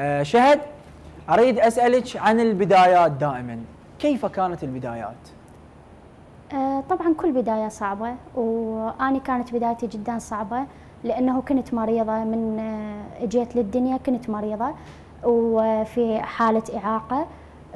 آه، شهد أريد أسألك عن البدايات دائما. كيف كانت البدايات؟ آه، طبعا كل بداية صعبة وأنا كانت بدايتي جدا صعبة لأنه كنت مريضة من آه، جيت للدنيا كنت مريضة وفي حالة إعاقة.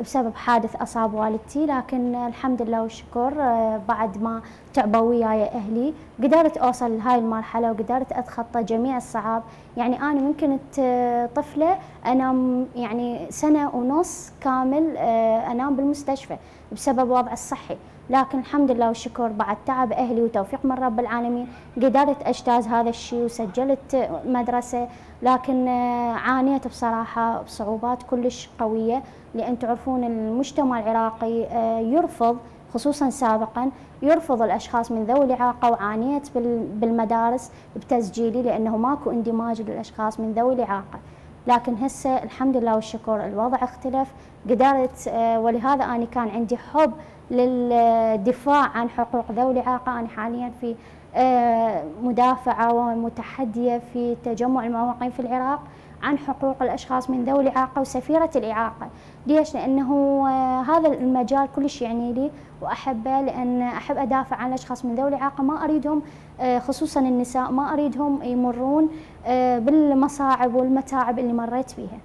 بسبب حادث أصاب والدتي لكن الحمد لله والشكر آه، بعد ما تعبوا وياي أهلي قدرت أوصل لهاي المرحلة وقدرت أتخطى جميع الصعاب. يعني أنا من كنت آه، طفلة أنام يعني سنة ونص كامل آه، أنام بالمستشفى بسبب وضع الصحي. لكن الحمد لله والشكر بعد تعب أهلي وتوفيق من رب العالمين قدرت أجتاز هذا الشيء وسجلت مدرسة لكن آه، عانيت بصراحة بصعوبات كلش قوية لأن تعرفون المجتمع العراقي آه، يرفض خصوصا سابقا يرفض الأشخاص من ذوي الإعاقة وعانيت بال- بالمدارس بتسجيلي لأنه ماكو اندماج للأشخاص من ذوي الإعاقة. لكن هسه الحمد لله والشكر الوضع اختلف. قدرت آه، ولهذا أنا كان عندي حب للدفاع عن حقوق ذوي الإعاقة. أنا حاليا في آه، مدافعة ومتحدية في تجمع المواقين في العراق. عن حقوق الأشخاص من ذوي الإعاقة وسفيرة الإعاقة. ليش؟ لأنه آه، هذا المجال كلش يعني لي وأحبه لأن أحب أدافع عن الأشخاص من ذوي الإعاقة. ما أريدهم آه، خصوصا النساء ما أريدهم يمرون آه، بالمصاعب والمتاعب اللي مريت بيها.